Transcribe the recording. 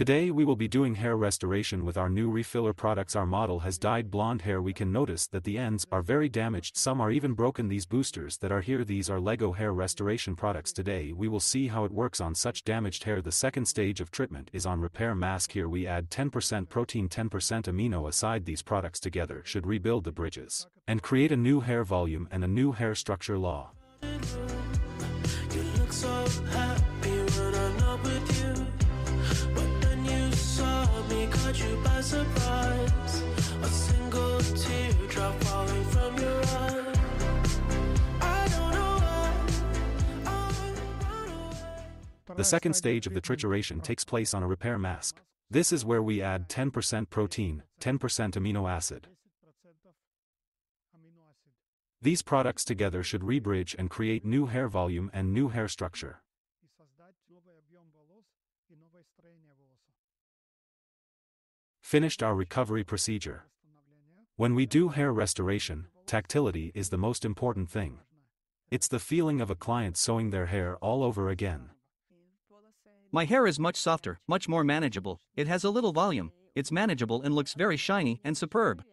Today we will be doing hair restoration with our new refiller products. Our model has dyed blonde hair. We can notice that the ends are very damaged. Some are even broken. These boosters that are here these are Lego hair restoration products. Today we will see how it works on such damaged hair. The second stage of treatment is on repair mask. Here we add 10% protein 10% amino acid these products together should rebuild the bridges and create a new hair volume and a new hair structure law. Caught you by surprise. A single teardrop falling from your eye. I don't know why. I run away. The second stage of the trituration takes place on a repair mask. This is where we add 10% protein, 10% amino acid. These products together should rebridge and create new hair volume and new hair structure finished our recovery procedure. When we do hair restoration, tactility is the most important thing. It's the feeling of a client sewing their hair all over again. My hair is much softer, much more manageable, it has a little volume, it's manageable and looks very shiny and superb.